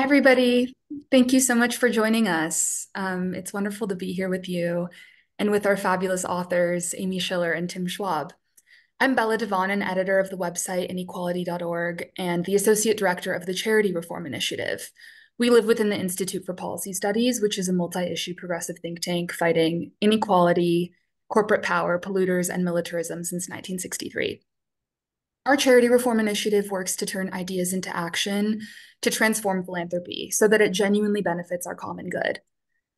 Hi, everybody. Thank you so much for joining us. Um, it's wonderful to be here with you and with our fabulous authors, Amy Schiller and Tim Schwab. I'm Bella DeVaan, editor of the website inequality.org and the associate director of the Charity Reform Initiative. We live within the Institute for Policy Studies, which is a multi-issue progressive think tank fighting inequality, corporate power, polluters, and militarism since 1963. Our charity reform initiative works to turn ideas into action to transform philanthropy so that it genuinely benefits our common good.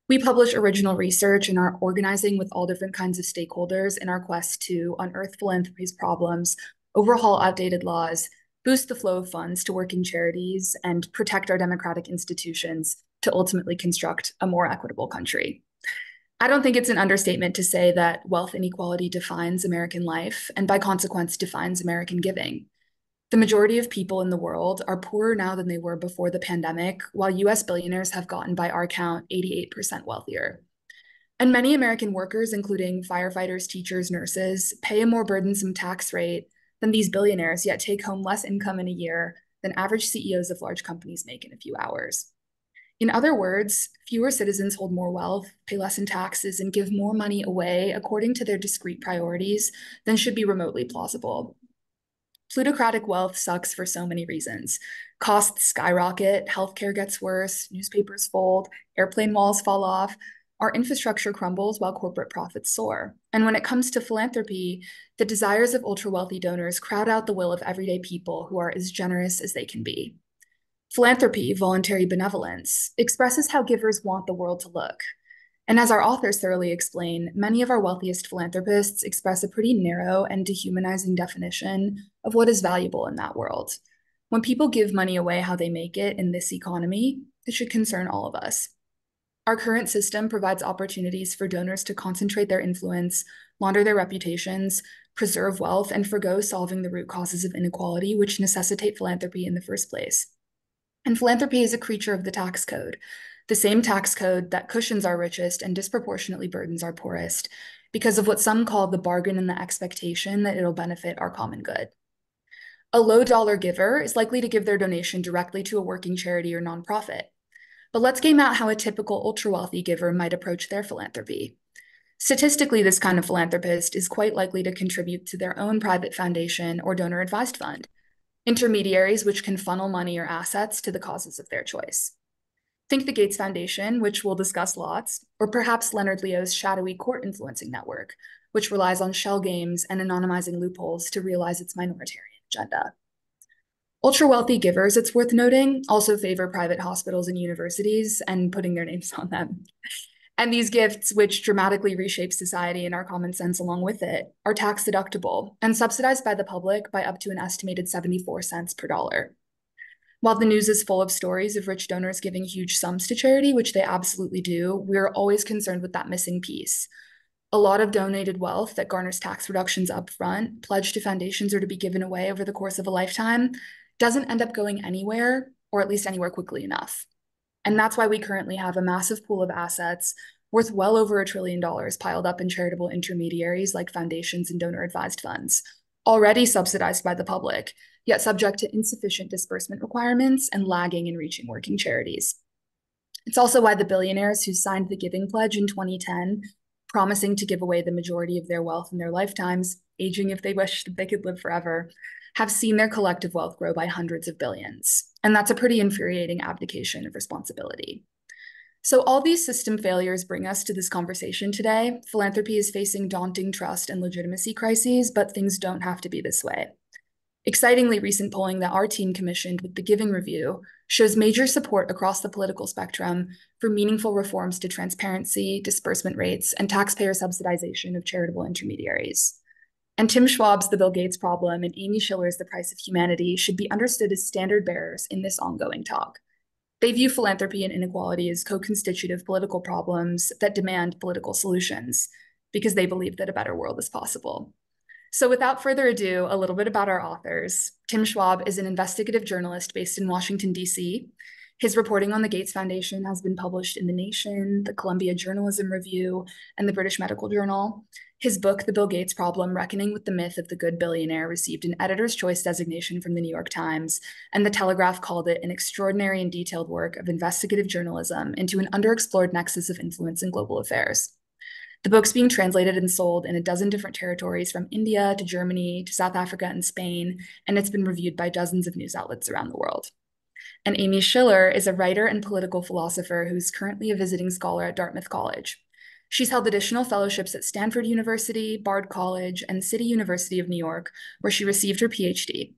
We publish original research and are organizing with all different kinds of stakeholders in our quest to unearth philanthropy's problems, overhaul outdated laws, boost the flow of funds to working charities, and protect our democratic institutions to ultimately construct a more equitable country. I don't think it's an understatement to say that wealth inequality defines American life and by consequence defines American giving. The majority of people in the world are poorer now than they were before the pandemic, while US billionaires have gotten, by our count, 88% wealthier. And many American workers, including firefighters, teachers, nurses, pay a more burdensome tax rate than these billionaires, yet take home less income in a year than average CEOs of large companies make in a few hours. In other words, fewer citizens hold more wealth, pay less in taxes, and give more money away according to their discrete priorities than should be remotely plausible. Plutocratic wealth sucks for so many reasons. Costs skyrocket, healthcare gets worse, newspapers fold, airplane walls fall off, our infrastructure crumbles while corporate profits soar. And when it comes to philanthropy, the desires of ultra wealthy donors crowd out the will of everyday people who are as generous as they can be. Philanthropy, voluntary benevolence, expresses how givers want the world to look. And as our authors thoroughly explain, many of our wealthiest philanthropists express a pretty narrow and dehumanizing definition of what is valuable in that world. When people give money away how they make it in this economy, it should concern all of us. Our current system provides opportunities for donors to concentrate their influence, launder their reputations, preserve wealth, and forego solving the root causes of inequality, which necessitate philanthropy in the first place. And philanthropy is a creature of the tax code, the same tax code that cushions our richest and disproportionately burdens our poorest because of what some call the bargain and the expectation that it'll benefit our common good. A low dollar giver is likely to give their donation directly to a working charity or nonprofit. But let's game out how a typical ultra wealthy giver might approach their philanthropy. Statistically, this kind of philanthropist is quite likely to contribute to their own private foundation or donor advised fund, intermediaries which can funnel money or assets to the causes of their choice. Think the Gates Foundation, which we'll discuss lots, or perhaps Leonard Leo's shadowy court influencing network, which relies on shell games and anonymizing loopholes to realize its minoritarian agenda. Ultra wealthy givers, it's worth noting, also favor private hospitals and universities and putting their names on them. And these gifts, which dramatically reshape society and our common sense along with it, are tax deductible and subsidized by the public by up to an estimated 74 cents per dollar. While the news is full of stories of rich donors giving huge sums to charity, which they absolutely do, we're always concerned with that missing piece. A lot of donated wealth that garners tax reductions upfront, pledged to foundations or to be given away over the course of a lifetime, doesn't end up going anywhere, or at least anywhere quickly enough. And that's why we currently have a massive pool of assets worth well over a trillion dollars piled up in charitable intermediaries like foundations and donor advised funds, already subsidized by the public, yet subject to insufficient disbursement requirements and lagging in reaching working charities. It's also why the billionaires who signed the Giving Pledge in 2010, promising to give away the majority of their wealth in their lifetimes, aging if they wished they could live forever, have seen their collective wealth grow by hundreds of billions. And that's a pretty infuriating abdication of responsibility. So, all these system failures bring us to this conversation today. Philanthropy is facing daunting trust and legitimacy crises, but things don't have to be this way. Excitingly, recent polling that our team commissioned with the Giving Review shows major support across the political spectrum for meaningful reforms to transparency, disbursement rates, and taxpayer subsidization of charitable intermediaries. And Tim Schwab's The Bill Gates Problem and Amy Schiller's The Price of Humanity should be understood as standard bearers in this ongoing talk. They view philanthropy and inequality as co constitutive political problems that demand political solutions because they believe that a better world is possible. So, without further ado, a little bit about our authors. Tim Schwab is an investigative journalist based in Washington, D.C. His reporting on the Gates Foundation has been published in The Nation, the Columbia Journalism Review, and the British Medical Journal. His book, The Bill Gates Problem Reckoning with the Myth of the Good Billionaire, received an Editor's Choice designation from the New York Times, and The Telegraph called it an extraordinary and detailed work of investigative journalism into an underexplored nexus of influence in global affairs. The book's being translated and sold in a dozen different territories from India to Germany to South Africa and Spain, and it's been reviewed by dozens of news outlets around the world. And Amy Schiller is a writer and political philosopher who's currently a visiting scholar at Dartmouth College. She's held additional fellowships at Stanford University, Bard College, and City University of New York, where she received her PhD.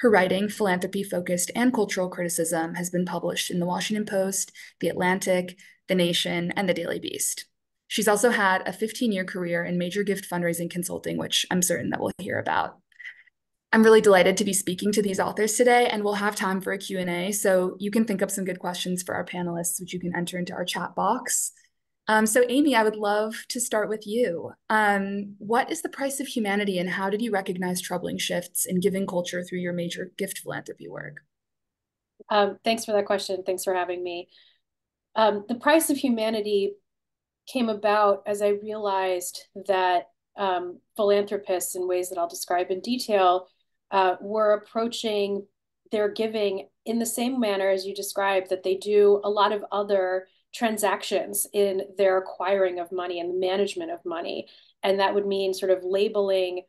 Her writing, philanthropy focused and cultural criticism, has been published in the Washington Post, The Atlantic, The Nation, and The Daily Beast. She's also had a 15 year career in major gift fundraising consulting, which I'm certain that we'll hear about. I'm really delighted to be speaking to these authors today, and we'll have time for a Q&A, so you can think up some good questions for our panelists, which you can enter into our chat box. Um, so Amy, I would love to start with you. Um, what is the price of humanity, and how did you recognize troubling shifts in giving culture through your major gift philanthropy work? Um, thanks for that question. Thanks for having me. Um, the price of humanity came about as I realized that um, philanthropists, in ways that I'll describe in detail, uh, were approaching their giving in the same manner as you described that they do a lot of other transactions in their acquiring of money and the management of money. And that would mean sort of labeling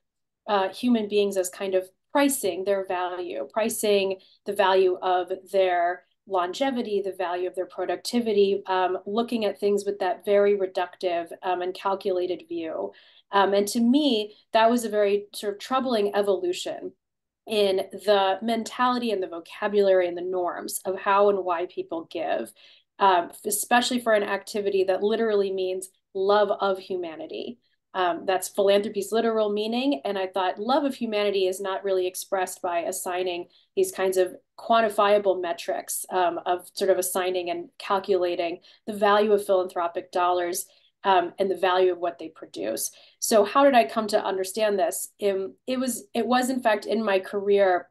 uh, human beings as kind of pricing their value, pricing the value of their longevity, the value of their productivity, um, looking at things with that very reductive um, and calculated view. Um, and to me, that was a very sort of troubling evolution in the mentality and the vocabulary and the norms of how and why people give, um, especially for an activity that literally means love of humanity. Um, that's philanthropy's literal meaning. And I thought love of humanity is not really expressed by assigning these kinds of quantifiable metrics um, of sort of assigning and calculating the value of philanthropic dollars um, and the value of what they produce. So how did I come to understand this? Um, it was it was in fact in my career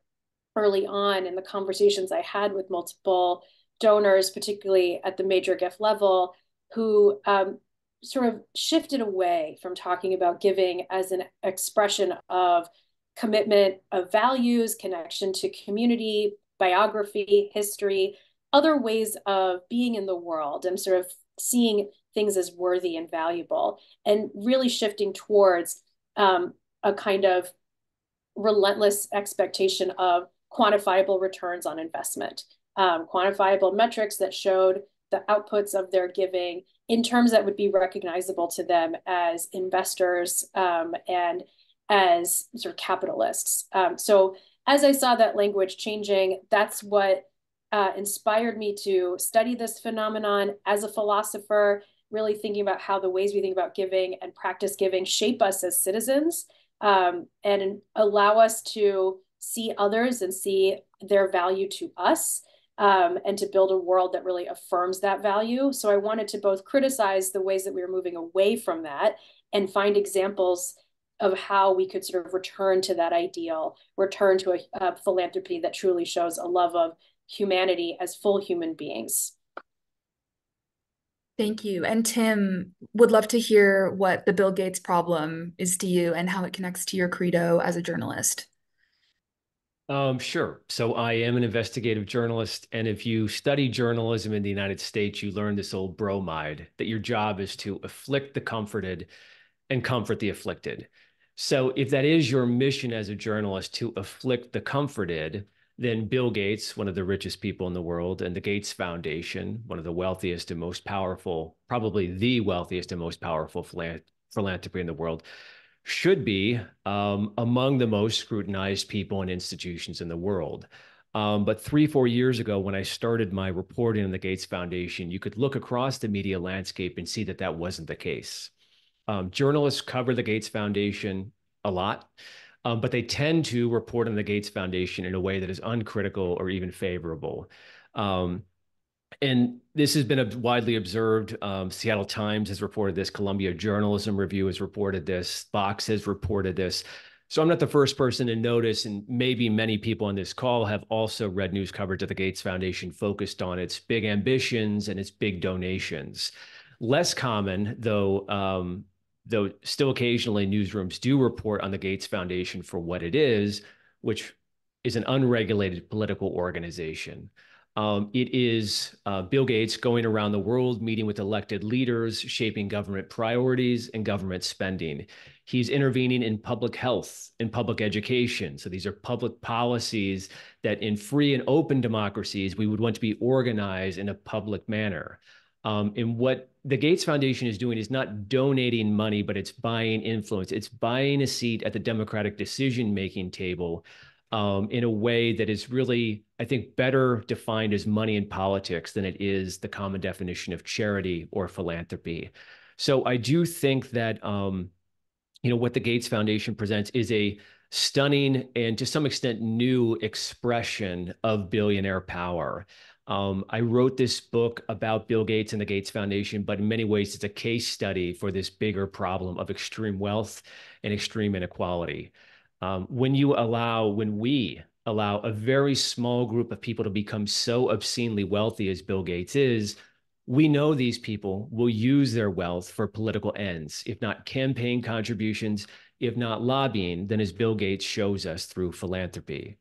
early on in the conversations I had with multiple donors, particularly at the major gift level, who um, sort of shifted away from talking about giving as an expression of commitment of values, connection to community, biography, history, other ways of being in the world and sort of seeing things as worthy and valuable and really shifting towards um, a kind of relentless expectation of quantifiable returns on investment, um, quantifiable metrics that showed the outputs of their giving in terms that would be recognizable to them as investors um, and as sort of capitalists. Um, so as I saw that language changing, that's what uh, inspired me to study this phenomenon as a philosopher, really thinking about how the ways we think about giving and practice giving shape us as citizens um, and allow us to see others and see their value to us um, and to build a world that really affirms that value. So I wanted to both criticize the ways that we were moving away from that and find examples of how we could sort of return to that ideal, return to a, a philanthropy that truly shows a love of humanity as full human beings. Thank you. And Tim, would love to hear what the Bill Gates problem is to you and how it connects to your credo as a journalist. Um, sure. So I am an investigative journalist. And if you study journalism in the United States, you learn this old bromide that your job is to afflict the comforted and comfort the afflicted. So if that is your mission as a journalist to afflict the comforted, then Bill Gates, one of the richest people in the world, and the Gates Foundation, one of the wealthiest and most powerful, probably the wealthiest and most powerful philanthropy in the world, should be um, among the most scrutinized people and institutions in the world. Um, but three, four years ago, when I started my reporting on the Gates Foundation, you could look across the media landscape and see that that wasn't the case. Um, journalists cover the Gates Foundation a lot, um, but they tend to report on the Gates Foundation in a way that is uncritical or even favorable. Um, and this has been a widely observed. Um, Seattle Times has reported this. Columbia Journalism Review has reported this. Vox has reported this. So I'm not the first person to notice, and maybe many people on this call have also read news coverage of the Gates Foundation focused on its big ambitions and its big donations. Less common, though, um, though still occasionally newsrooms do report on the Gates Foundation for what it is, which is an unregulated political organization. Um, it is uh, Bill Gates going around the world, meeting with elected leaders, shaping government priorities and government spending. He's intervening in public health and public education. So these are public policies that in free and open democracies, we would want to be organized in a public manner. Um, and what the Gates Foundation is doing is not donating money, but it's buying influence. It's buying a seat at the democratic decision making table um, in a way that is really, I think, better defined as money in politics than it is the common definition of charity or philanthropy. So I do think that um, you know, what the Gates Foundation presents is a stunning and to some extent new expression of billionaire power. Um, I wrote this book about Bill Gates and the Gates Foundation, but in many ways, it's a case study for this bigger problem of extreme wealth and extreme inequality. Um, when you allow, when we allow a very small group of people to become so obscenely wealthy as Bill Gates is, we know these people will use their wealth for political ends, if not campaign contributions, if not lobbying, then as Bill Gates shows us through philanthropy.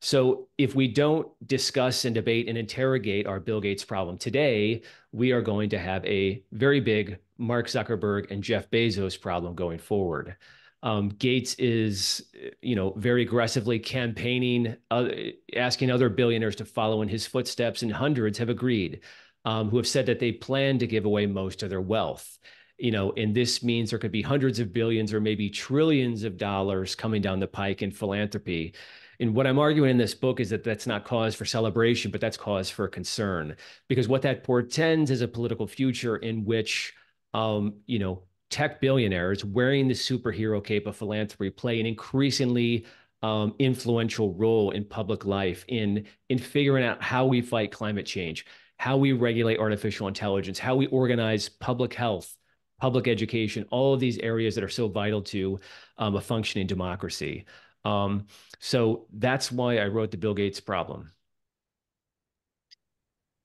So if we don't discuss and debate and interrogate our Bill Gates problem today, we are going to have a very big Mark Zuckerberg and Jeff Bezos problem going forward. Um, Gates is, you know, very aggressively campaigning, uh, asking other billionaires to follow in his footsteps, and hundreds have agreed um, who have said that they plan to give away most of their wealth. You know, and this means there could be hundreds of billions or maybe trillions of dollars coming down the pike in philanthropy. And what I'm arguing in this book is that that's not cause for celebration, but that's cause for concern, because what that portends is a political future in which, um, you know, tech billionaires wearing the superhero cape of philanthropy play an increasingly um, influential role in public life in in figuring out how we fight climate change, how we regulate artificial intelligence, how we organize public health, public education, all of these areas that are so vital to um, a functioning democracy. Um, so that's why I wrote the Bill Gates problem.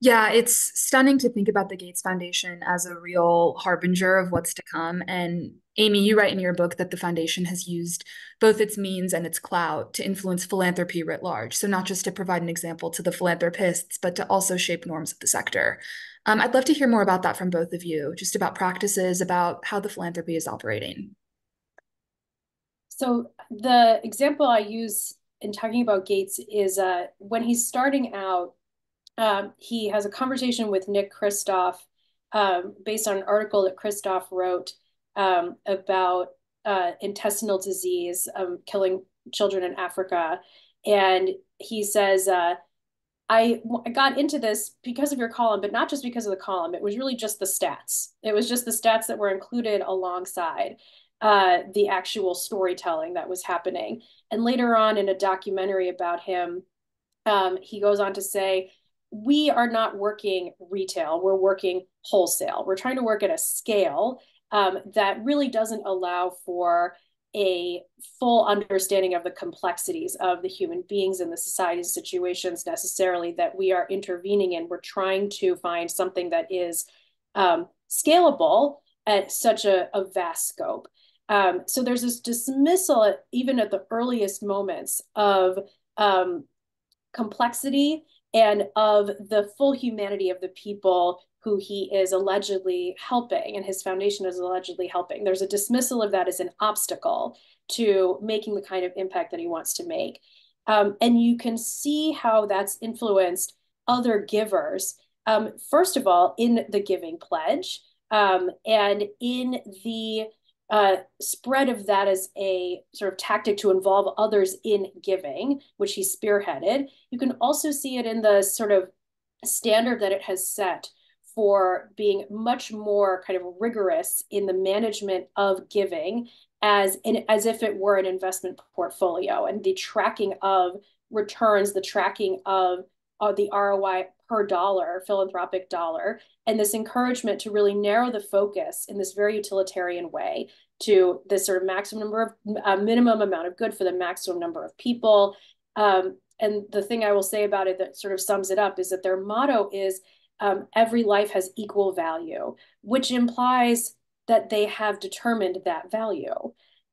Yeah, it's stunning to think about the Gates Foundation as a real harbinger of what's to come. And Amy, you write in your book that the foundation has used both its means and its clout to influence philanthropy writ large. So, not just to provide an example to the philanthropists, but to also shape norms of the sector. Um, I'd love to hear more about that from both of you, just about practices, about how the philanthropy is operating. So, the example I use in talking about Gates is uh, when he's starting out um, he has a conversation with Nick Kristof um, based on an article that Kristof wrote um, about uh, intestinal disease um, killing children in Africa. And he says, uh, I, I got into this because of your column, but not just because of the column. It was really just the stats. It was just the stats that were included alongside uh, the actual storytelling that was happening. And later on in a documentary about him, um, he goes on to say, we are not working retail, we're working wholesale. We're trying to work at a scale um, that really doesn't allow for a full understanding of the complexities of the human beings and the society situations necessarily that we are intervening in. We're trying to find something that is um, scalable at such a, a vast scope. Um, so there's this dismissal, even at the earliest moments, of um, complexity and of the full humanity of the people who he is allegedly helping and his foundation is allegedly helping. There's a dismissal of that as an obstacle to making the kind of impact that he wants to make. Um, and you can see how that's influenced other givers. Um, first of all, in the Giving Pledge um, and in the uh, spread of that as a sort of tactic to involve others in giving, which he spearheaded. You can also see it in the sort of standard that it has set for being much more kind of rigorous in the management of giving as in, as if it were an investment portfolio and the tracking of returns, the tracking of uh, the ROI per dollar, philanthropic dollar, and this encouragement to really narrow the focus in this very utilitarian way to this sort of maximum number of uh, minimum amount of good for the maximum number of people. Um, and the thing I will say about it that sort of sums it up is that their motto is um, every life has equal value, which implies that they have determined that value.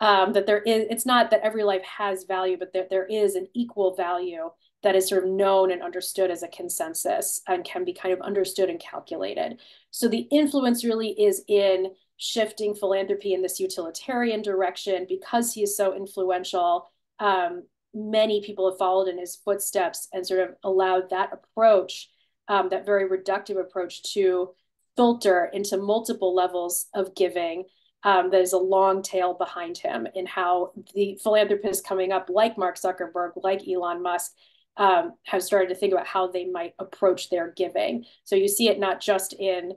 Um, that there is, it's not that every life has value, but that there is an equal value that is sort of known and understood as a consensus and can be kind of understood and calculated. So the influence really is in shifting philanthropy in this utilitarian direction because he is so influential. Um, many people have followed in his footsteps and sort of allowed that approach, um, that very reductive approach, to filter into multiple levels of giving. Um, there's a long tail behind him in how the philanthropists coming up, like Mark Zuckerberg, like Elon Musk, um, have started to think about how they might approach their giving. So you see it not just in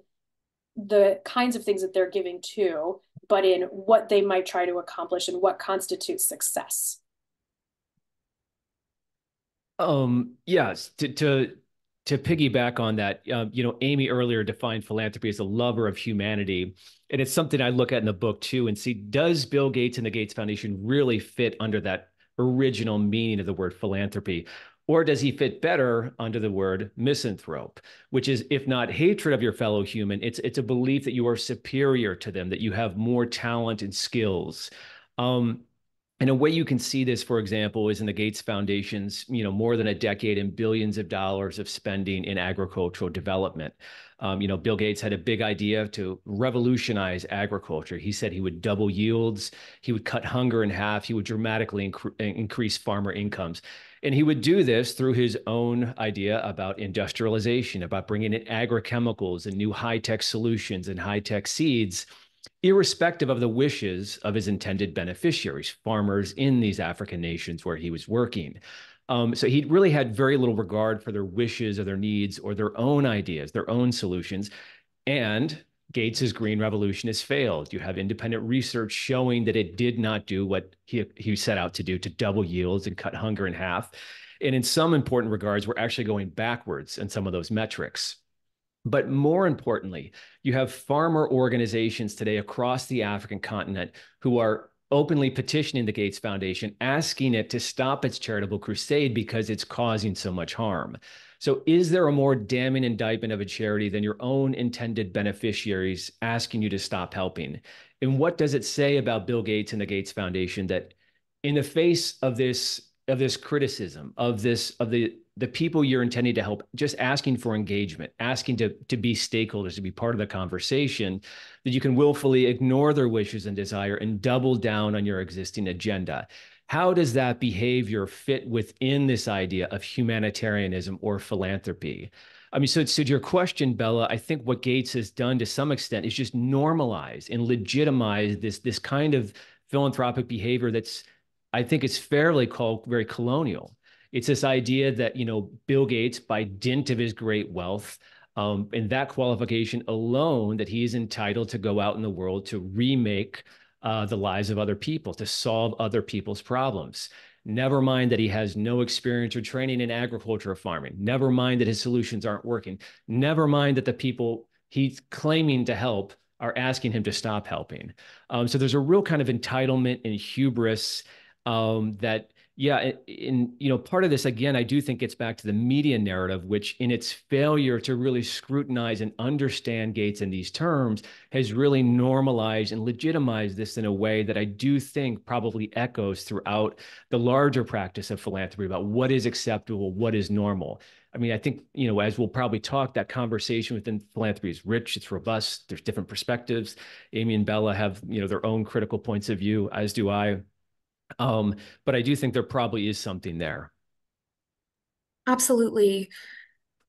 the kinds of things that they're giving to, but in what they might try to accomplish and what constitutes success. Um, yes, to, to to piggyback on that, um, you know, Amy earlier defined philanthropy as a lover of humanity. And it's something I look at in the book too and see does Bill Gates and the Gates Foundation really fit under that original meaning of the word philanthropy? Or does he fit better under the word misanthrope, which is, if not hatred of your fellow human, it's it's a belief that you are superior to them, that you have more talent and skills. Um, and a way you can see this, for example, is in the Gates Foundation's, you know, more than a decade and billions of dollars of spending in agricultural development. Um, you know, Bill Gates had a big idea to revolutionize agriculture. He said he would double yields, he would cut hunger in half, he would dramatically inc- increase farmer incomes. And he would do this through his own idea about industrialization, about bringing in agrochemicals and new high tech solutions and high tech seeds irrespective of the wishes of his intended beneficiaries, farmers in these African nations where he was working. Um, so he really had very little regard for their wishes or their needs or their own ideas, their own solutions. And Gates's green revolution has failed. You have independent research showing that it did not do what he, he set out to do to double yields and cut hunger in half. And in some important regards, we're actually going backwards in some of those metrics. But more importantly, you have farmer organizations today across the African continent who are openly petitioning the Gates Foundation, asking it to stop its charitable crusade because it's causing so much harm. So, is there a more damning indictment of a charity than your own intended beneficiaries asking you to stop helping? And what does it say about Bill Gates and the Gates Foundation that, in the face of this of this criticism of this of the the people you're intending to help just asking for engagement asking to to be stakeholders to be part of the conversation that you can willfully ignore their wishes and desire and double down on your existing agenda. How does that behavior fit within this idea of humanitarianism or philanthropy? I mean, so, so to your question, Bella, I think what Gates has done to some extent is just normalize and legitimize this, this kind of philanthropic behavior that's I think it's fairly called very colonial. It's this idea that, you know, Bill Gates, by dint of his great wealth, um, and that qualification alone, that he is entitled to go out in the world to remake uh, the lives of other people, to solve other people's problems. Never mind that he has no experience or training in agriculture or farming. Never mind that his solutions aren't working. Never mind that the people he's claiming to help are asking him to stop helping. Um, so there's a real kind of entitlement and hubris um, that yeah in you know part of this again i do think gets back to the media narrative which in its failure to really scrutinize and understand gates in these terms has really normalized and legitimized this in a way that i do think probably echoes throughout the larger practice of philanthropy about what is acceptable what is normal I mean, I think, you know, as we'll probably talk, that conversation within philanthropy is rich, it's robust, there's different perspectives. Amy and Bella have, you know, their own critical points of view, as do I. Um, but I do think there probably is something there. Absolutely.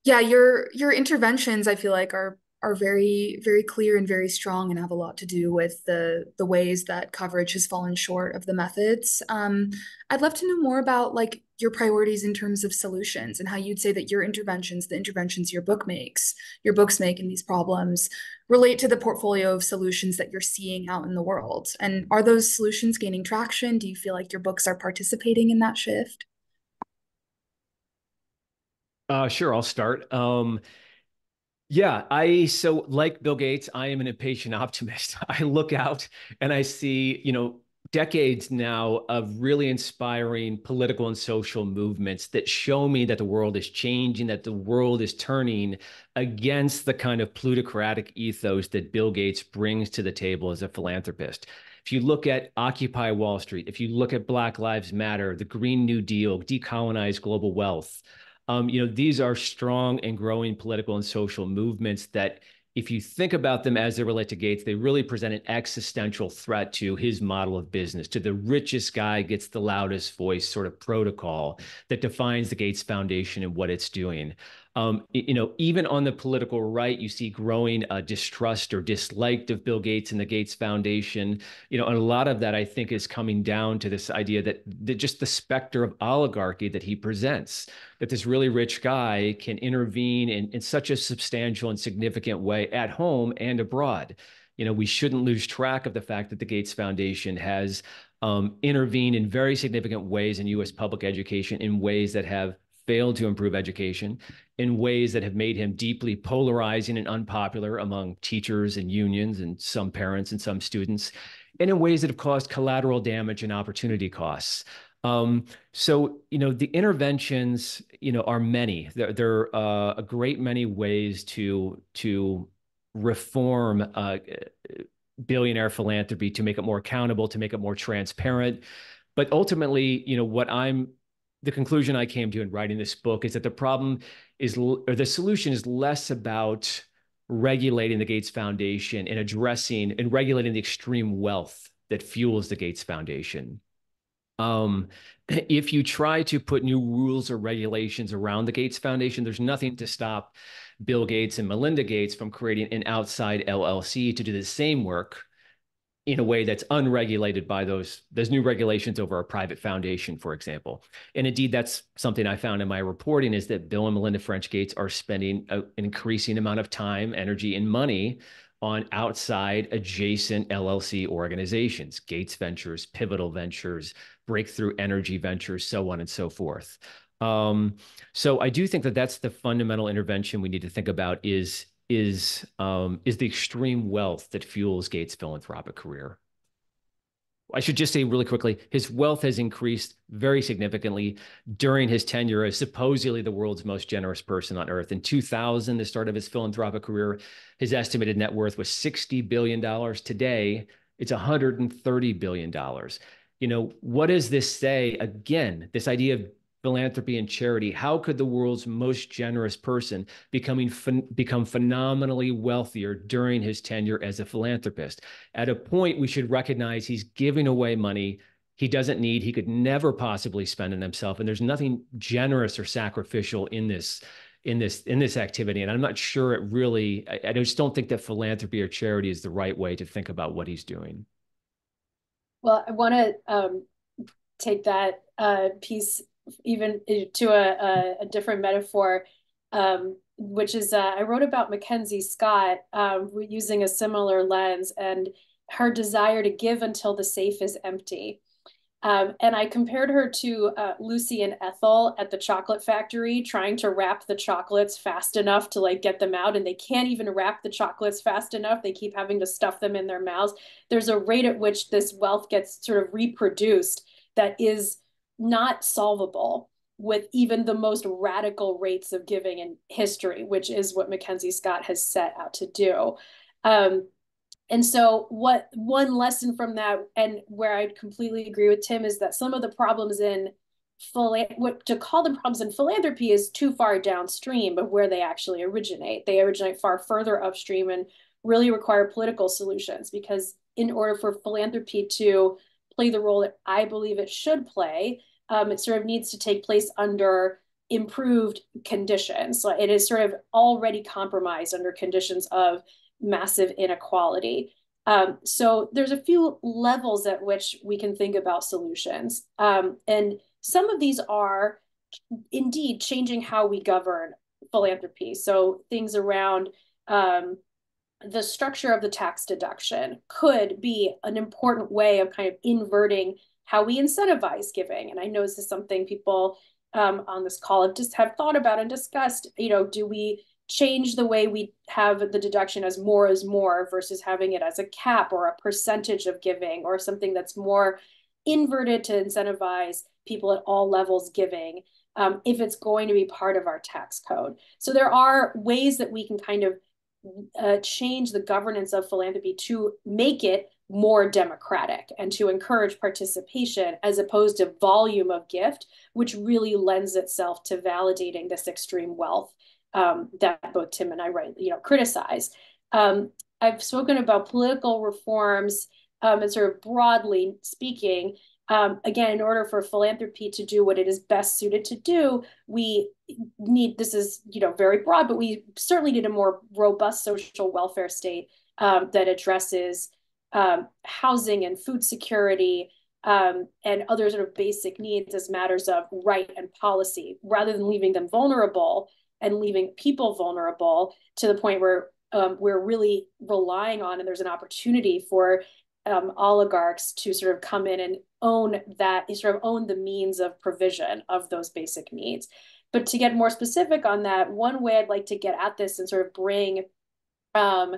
Yeah, your your interventions I feel like are are very very clear and very strong and have a lot to do with the the ways that coverage has fallen short of the methods. Um, I'd love to know more about like your priorities in terms of solutions and how you'd say that your interventions, the interventions your book makes, your books make in these problems, relate to the portfolio of solutions that you're seeing out in the world. And are those solutions gaining traction? Do you feel like your books are participating in that shift? Uh, sure, I'll start. Um, yeah, I so like Bill Gates, I am an impatient optimist. I look out and I see, you know, decades now of really inspiring political and social movements that show me that the world is changing, that the world is turning against the kind of plutocratic ethos that Bill Gates brings to the table as a philanthropist. If you look at Occupy Wall Street, if you look at Black Lives Matter, the Green New Deal, decolonize global wealth, um, you know, these are strong and growing political and social movements that if you think about them as they relate to Gates, they really present an existential threat to his model of business, to the richest guy gets the loudest voice sort of protocol that defines the Gates Foundation and what it's doing. Um, you know, even on the political right, you see growing uh, distrust or dislike of Bill Gates and the Gates Foundation. You know, and a lot of that I think is coming down to this idea that, just the specter of oligarchy that he presents, that this really rich guy can intervene in, in such a substantial and significant way at home and abroad. You know, we shouldn't lose track of the fact that the Gates Foundation has um, intervened in very significant ways in U.S. public education in ways that have failed to improve education in ways that have made him deeply polarizing and unpopular among teachers and unions and some parents and some students, and in ways that have caused collateral damage and opportunity costs. Um, so, you know, the interventions, you know, are many. There, there are uh, a great many ways to to reform uh, billionaire philanthropy to make it more accountable, to make it more transparent. But ultimately, you know, what I'm the conclusion I came to in writing this book is that the problem is, or the solution is less about regulating the Gates Foundation and addressing and regulating the extreme wealth that fuels the Gates Foundation. Um, if you try to put new rules or regulations around the Gates Foundation, there's nothing to stop Bill Gates and Melinda Gates from creating an outside LLC to do the same work in a way that's unregulated by those those new regulations over a private foundation, for example. And indeed, that's something I found in my reporting is that Bill and Melinda French Gates are spending an increasing amount of time, energy, and money on outside adjacent LLC organizations, Gates Ventures, Pivotal Ventures, Breakthrough Energy Ventures, so on and so forth. Um, so I do think that that's the fundamental intervention we need to think about is is um, is the extreme wealth that fuels Gates' philanthropic career. I should just say really quickly, his wealth has increased very significantly during his tenure as supposedly the world's most generous person on earth. In 2000, the start of his philanthropic career, his estimated net worth was $60 billion. Today, it's $130 billion. You know, what does this say? Again, this idea of philanthropy and charity how could the world's most generous person becoming become phenomenally wealthier during his tenure as a philanthropist? At a point we should recognize he's giving away money he doesn't need he could never possibly spend on himself and there's nothing generous or sacrificial in this in this in this activity and i'm not sure it really I, I just don't think that philanthropy or charity is the right way to think about what he's doing. Well i want to um, take that uh, piece even to a, a, different metaphor, um, which is uh, I wrote about MacKenzie Scott um, using a similar lens and her desire to give until the safe is empty. Um, and I compared her to uh, Lucy and Ethel at the chocolate factory, trying to wrap the chocolates fast enough to like get them out, and they can't even wrap the chocolates fast enough. They keep having to stuff them in their mouths. There's a rate at which this wealth gets sort of reproduced that is not solvable with even the most radical rates of giving in history, which is what MacKenzie Scott has set out to do. Um, and so, what one lesson from that, and where I completely agree with Tim, is that some of the problems in philanthropy what to call them problems in philanthropy is too far downstream of where they actually originate. They originate far further upstream and really require political solutions because in order for philanthropy to play the role that I believe it should play, um, it sort of needs to take place under improved conditions. So it is sort of already compromised under conditions of massive inequality. Um, so there's a few levels at which we can think about solutions. Um, and some of these are indeed changing how we govern philanthropy. So things around um, the structure of the tax deduction could be an important way of kind of inverting how we incentivize giving. And I know this is something people um, on this call have just have thought about and discussed, you know, do we change the way we have the deduction as more is more versus having it as a cap or a percentage of giving or something that's more inverted to incentivize people at all levels giving um, if it's going to be part of our tax code. So there are ways that we can kind of uh, change the governance of philanthropy to make it more democratic and to encourage participation as opposed to volume of gift, which really lends itself to validating this extreme wealth um, that both Tim and I write, you know, criticize. Um, I've spoken about political reforms um, and sort of broadly speaking. Um, again, in order for philanthropy to do what it is best suited to do, we need this is you know very broad, but we certainly need a more robust social welfare state um, that addresses um, housing and food security um, and other sort of basic needs as matters of right and policy, rather than leaving them vulnerable and leaving people vulnerable to the point where um, we're really relying on, and there's an opportunity for um, oligarchs to sort of come in and own that, sort of own the means of provision of those basic needs. But to get more specific on that, one way I'd like to get at this and sort of bring um,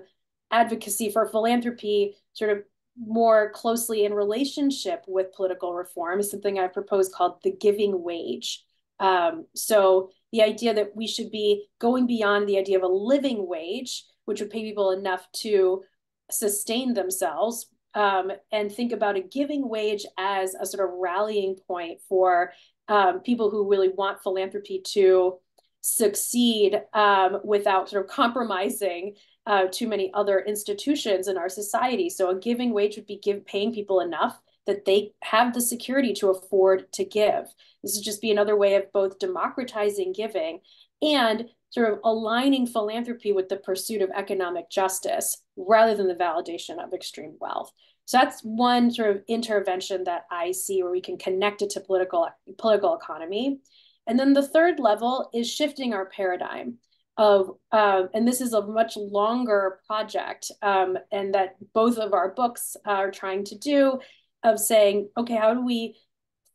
advocacy for philanthropy sort of more closely in relationship with political reform is something I've proposed called the giving wage. Um, so the idea that we should be going beyond the idea of a living wage, which would pay people enough to sustain themselves, um, and think about a giving wage as a sort of rallying point for um, people who really want philanthropy to succeed um, without sort of compromising uh, too many other institutions in our society. So a giving wage would be give, paying people enough that they have the security to afford to give. This would just be another way of both democratizing giving and sort of aligning philanthropy with the pursuit of economic justice rather than the validation of extreme wealth. So that's one sort of intervention that I see where we can connect it to political political economy. And then the third level is shifting our paradigm of, uh, and this is a much longer project, um, and that both of our books are trying to do, of saying, okay, how do we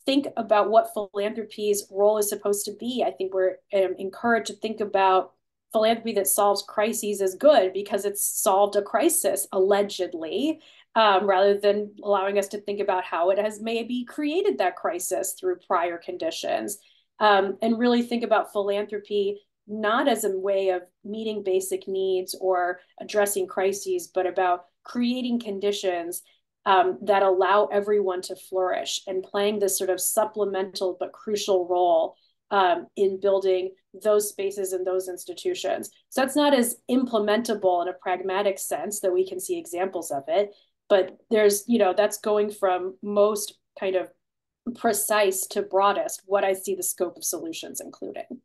think about what philanthropy's role is supposed to be? I think we're um, encouraged to think about philanthropy that solves crises as good because it's solved a crisis allegedly um, rather than allowing us to think about how it has maybe created that crisis through prior conditions um, and really think about philanthropy not as a way of meeting basic needs or addressing crises, but about creating conditions um, that allow everyone to flourish and playing this sort of supplemental but crucial role um, in building those spaces and those institutions. So that's not as implementable in a pragmatic sense that we can see examples of it, but there's, you know, that's going from most kind of precise to broadest, what I see the scope of solutions including.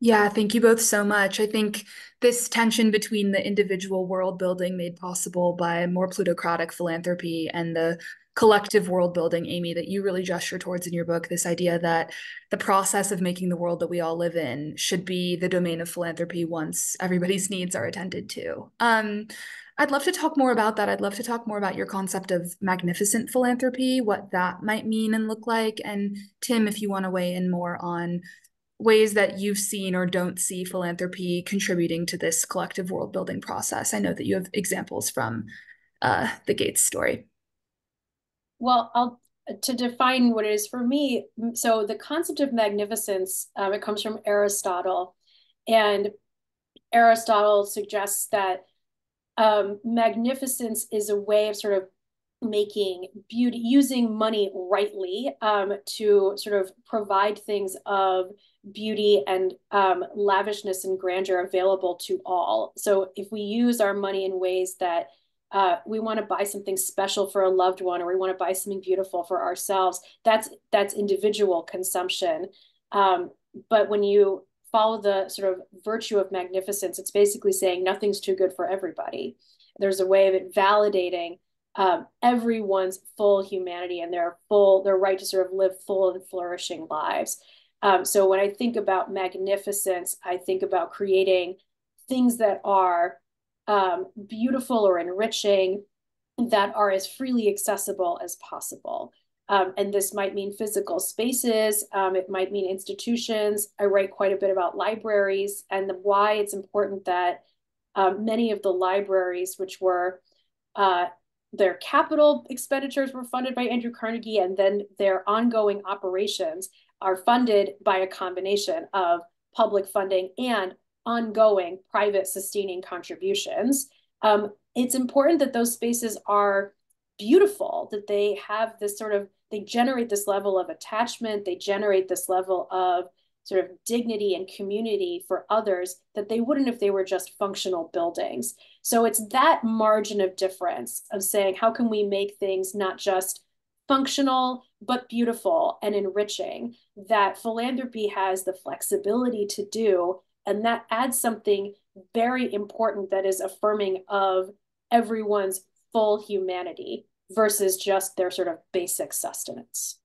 Yeah, thank you both so much. I think this tension between the individual world building made possible by more plutocratic philanthropy and the collective world building, Amy, that you really gesture towards in your book, this idea that the process of making the world that we all live in should be the domain of philanthropy once everybody's needs are attended to. Um, I'd love to talk more about that. I'd love to talk more about your concept of magnificent philanthropy, what that might mean and look like. And Tim, if you want to weigh in more on ways that you've seen or don't see philanthropy contributing to this collective world building process? I know that you have examples from uh, the Gates story. Well, I'll to define what it is for me. So the concept of magnificence um, it comes from Aristotle, and Aristotle suggests that um, magnificence is a way of sort of making beauty using money rightly um, to sort of provide things of beauty and um, lavishness and grandeur available to all. So if we use our money in ways that uh, we want to buy something special for a loved one, or we want to buy something beautiful for ourselves, that's that's individual consumption. Um, but when you follow the sort of virtue of magnificence, it's basically saying nothing's too good for everybody. There's a way of it validating um, everyone's full humanity and their full their right to sort of live full and flourishing lives. Um, so when I think about magnificence, I think about creating things that are um, beautiful or enriching, that are as freely accessible as possible. Um, and this might mean physical spaces, um, it might mean institutions. I write quite a bit about libraries and the, why it's important that um, many of the libraries, which were uh, their capital expenditures were funded by Andrew Carnegie, and then their ongoing operations are funded by a combination of public funding and ongoing private sustaining contributions. Um, it's important that those spaces are beautiful, that they have this sort of, they generate this level of attachment, they generate this level of sort of dignity and community for others that they wouldn't if they were just functional buildings. So it's that margin of difference of saying, how can we make things not just functional, but beautiful and enriching that philanthropy has the flexibility to do. And that adds something very important that is affirming of everyone's full humanity versus just their sort of basic sustenance.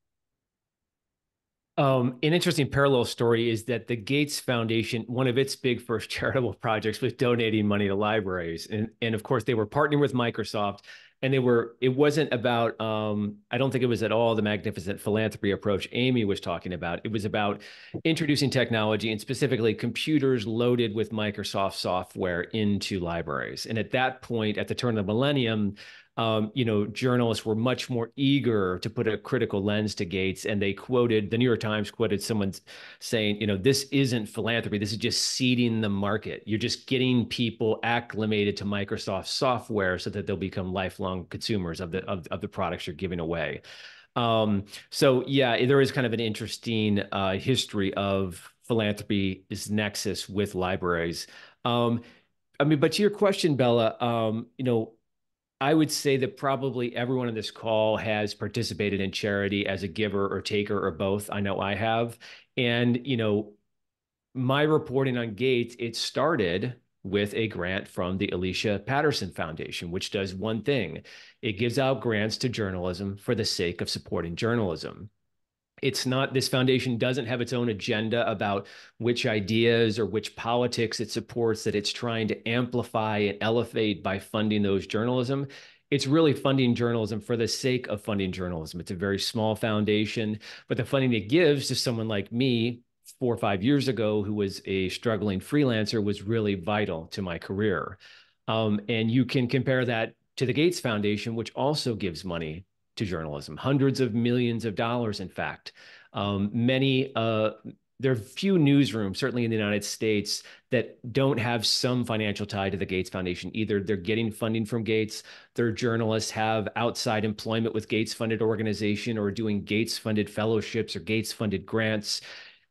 Um, an interesting parallel story is that the Gates Foundation, one of its big first charitable projects was donating money to libraries. And, and of course, they were partnering with Microsoft and they were, it wasn't about, um, I don't think it was at all the magnificent philanthropy approach Amy was talking about. It was about introducing technology and specifically computers loaded with Microsoft software into libraries. And at that point, at the turn of the millennium, um, you know, journalists were much more eager to put a critical lens to Gates. And they quoted, the New York Times quoted someone saying, you know, this isn't philanthropy. This is just seeding the market. You're just getting people acclimated to Microsoft software so that they'll become lifelong consumers of the, of, of the products you're giving away. Um, so yeah, there is kind of an interesting uh, history of philanthropy's nexus with libraries. Um, I mean, but to your question, Bella, um, you know, I would say that probably everyone on this call has participated in charity as a giver or taker or both. I know I have. And, you know, my reporting on Gates, it started with a grant from the Alicia Patterson Foundation, which does one thing it gives out grants to journalism for the sake of supporting journalism it's not this foundation doesn't have its own agenda about which ideas or which politics it supports that it's trying to amplify and elevate by funding those journalism. It's really funding journalism for the sake of funding journalism. It's a very small foundation but the funding it gives to someone like me four or five years ago who was a struggling freelancer was really vital to my career. Um, and you can compare that to the gates foundation which also gives money to journalism, hundreds of millions of dollars, in fact. Um, many, uh, there are few newsrooms, certainly in the United States, that don't have some financial tie to the Gates Foundation. Either they're getting funding from Gates, their journalists have outside employment with Gates funded organization or doing Gates funded fellowships or Gates funded grants.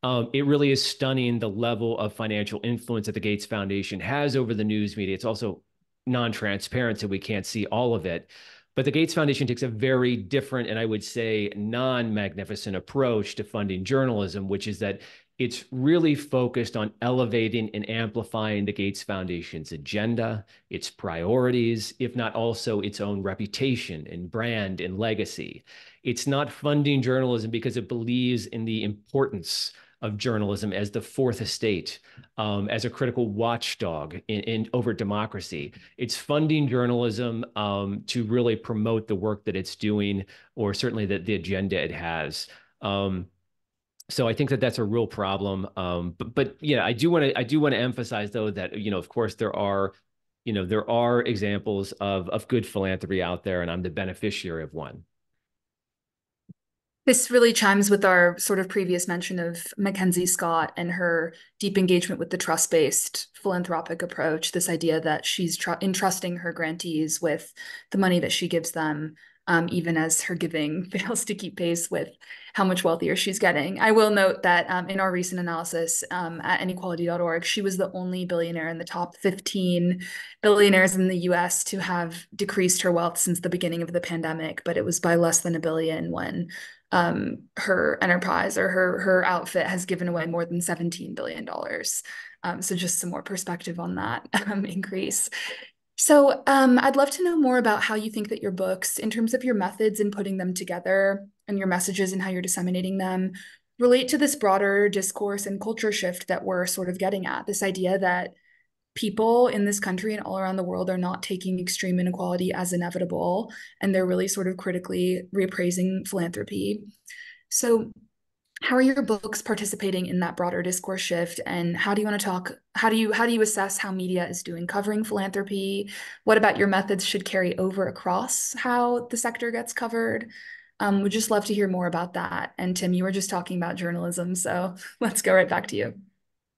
Um, it really is stunning the level of financial influence that the Gates Foundation has over the news media. It's also non transparent, so we can't see all of it. But the Gates Foundation takes a very different and I would say non magnificent approach to funding journalism, which is that it's really focused on elevating and amplifying the Gates Foundation's agenda, its priorities, if not also its own reputation and brand and legacy. It's not funding journalism because it believes in the importance of journalism as the fourth estate, um, as a critical watchdog in, in, over democracy. It's funding journalism um, to really promote the work that it's doing, or certainly the, the agenda it has. Um, so I think that that's a real problem. Um, but, but yeah, I do want to I do want to emphasize though that you know of course there are you know there are examples of of good philanthropy out there, and I'm the beneficiary of one. This really chimes with our sort of previous mention of MacKenzie Scott and her deep engagement with the trust based philanthropic approach. This idea that she's tr- entrusting her grantees with the money that she gives them, um, even as her giving fails to keep pace with how much wealthier she's getting. I will note that um, in our recent analysis um, at inequality.org, she was the only billionaire in the top 15 billionaires in the US to have decreased her wealth since the beginning of the pandemic, but it was by less than a billion when um, her enterprise or her her outfit has given away more than $17 billion. Um, so just some more perspective on that um, increase. So um, I'd love to know more about how you think that your books, in terms of your methods in putting them together and your messages and how you're disseminating them, relate to this broader discourse and culture shift that we're sort of getting at. This idea that people in this country and all around the world are not taking extreme inequality as inevitable, and they're really sort of critically reappraising philanthropy. So, how are your books participating in that broader discourse shift and how do you want to talk how do you how do you assess how media is doing covering philanthropy? What about your methods should carry over across how the sector gets covered? Um, would just love to hear more about that. And tim you were just talking about journalism so let's go right back to you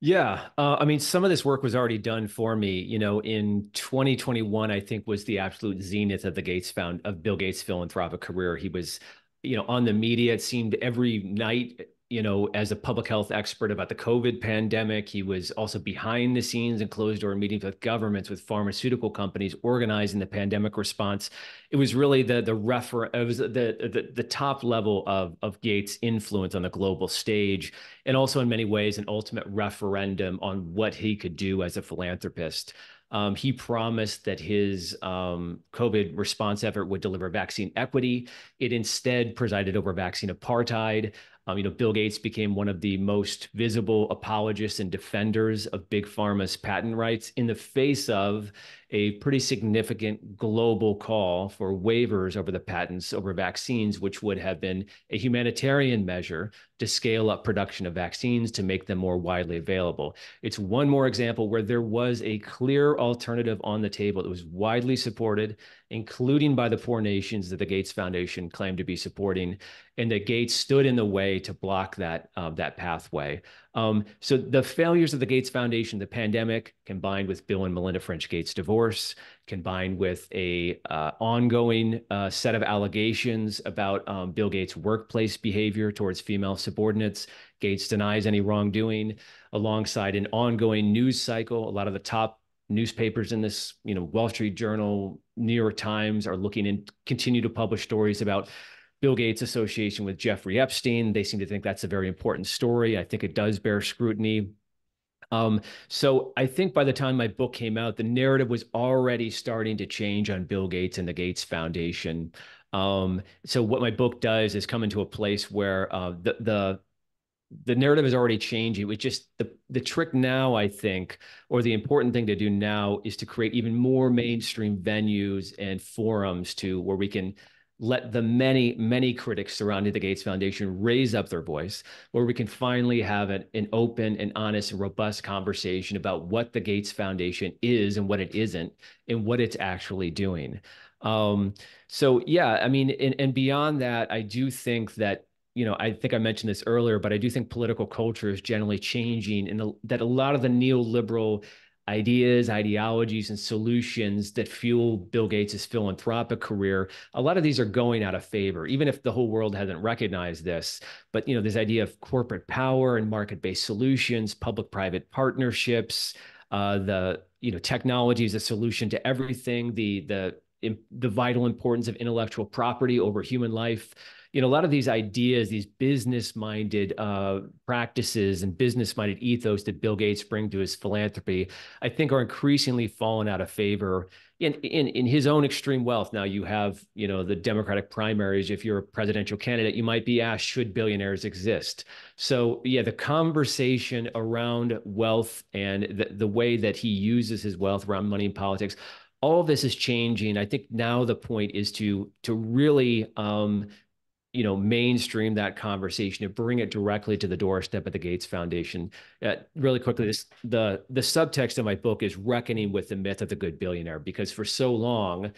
yeah. Uh, I mean, some of this work was already done for me. You know, in 2021, I think was the absolute zenith of the Gates found of Bill Gates' philanthropic career. He was, you know, on the media. It seemed every night you know, as a public health expert about the COVID pandemic. He was also behind the scenes in closed door meetings with governments, with pharmaceutical companies, organizing the pandemic response. It was really the the refer it was the the, the top level of of Gates' influence on the global stage, and also in many ways an ultimate referendum on what he could do as a philanthropist. Um, he promised that his um, COVID response effort would deliver vaccine equity. It instead presided over vaccine apartheid. Um, you know, Bill Gates became one of the most visible apologists and defenders of big pharma's patent rights in the face of a pretty significant global call for waivers over the patents over vaccines, which would have been a humanitarian measure to scale up production of vaccines to make them more widely available. It's one more example where there was a clear alternative on the table that was widely supported, including by the poor nations that the Gates Foundation claimed to be supporting, and that Gates stood in the way to block that uh, that pathway. Um, so the failures of the Gates Foundation, the pandemic, combined with Bill and Melinda French Gates' divorce, combined with a uh, ongoing uh, set of allegations about um, Bill Gates' workplace behavior towards female subordinates. Gates denies any wrongdoing, alongside an ongoing news cycle. A lot of the top newspapers in this, you know, Wall Street Journal, New York Times are looking and continue to publish stories about Bill Gates' association with Jeffrey Epstein. They seem to think that's a very important story. I think it does bear scrutiny. Um, so I think by the time my book came out, the narrative was already starting to change on Bill Gates and the Gates Foundation. Um, so what my book does is come into a place where uh, the the the narrative is already changing. It just the the trick now, I think, or the important thing to do now is to create even more mainstream venues and forums to where we can let the many, many critics surrounding the Gates Foundation raise up their voice, where we can finally have an, an open and honest and robust conversation about what the Gates Foundation is and what it isn't, and what it's actually doing. Um, so yeah, I mean, and, and beyond that, I do think that you know, I think I mentioned this earlier, but I do think political culture is generally changing, and that a lot of the neoliberal ideas, ideologies, and solutions that fuel Bill Gates' philanthropic career, a lot of these are going out of favor, even if the whole world hasn't recognized this. But you know, this idea of corporate power and market-based solutions, public-private partnerships, uh, the you know, technology is a solution to everything. The the the vital importance of intellectual property over human life you know a lot of these ideas these business minded uh, practices and business minded ethos that bill gates bring to his philanthropy i think are increasingly falling out of favor in, in in his own extreme wealth. Now you have you know the democratic primaries. If you're a presidential candidate you might be asked should billionaires exist? So yeah the conversation around wealth and the, the way that he uses his wealth around money and politics all of this is changing. I think now the point is to to really um, you know, mainstream that conversation to bring it directly to the doorstep of the Gates Foundation. Uh, really quickly, this, the the subtext of my book is reckoning with the myth of the good billionaire because for so long,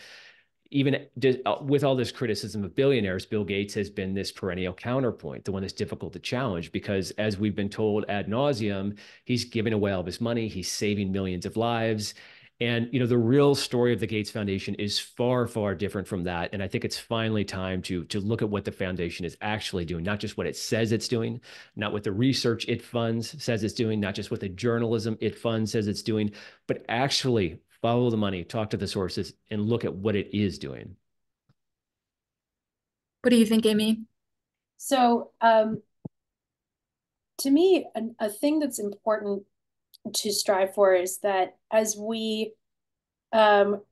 even uh, with all this criticism of billionaires, Bill Gates has been this perennial counterpoint, the one that's difficult to challenge because, as we've been told ad nauseum, he's giving away all of his money, he's saving millions of lives and you know, the real story of the Gates Foundation is far, far different from that. And I think it's finally time to to look at what the foundation is actually doing, not just what it says it's doing, not what the research it funds says it's doing, not just what the journalism it funds says it's doing, but actually follow the money, talk to the sources, and look at what it is doing. What do you think, Amy? So, um, to me, a, a thing that's important to strive for is that as we um,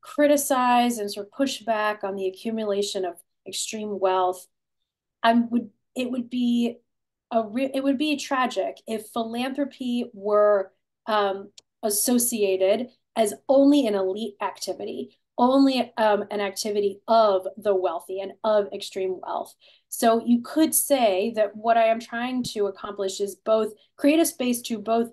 criticize and sort of push back on the accumulation of extreme wealth, I would it would be a re- it would be tragic if philanthropy were um, associated as only an elite activity, only um, an activity of the wealthy and of extreme wealth. So you could say that what I am trying to accomplish is both create a space to both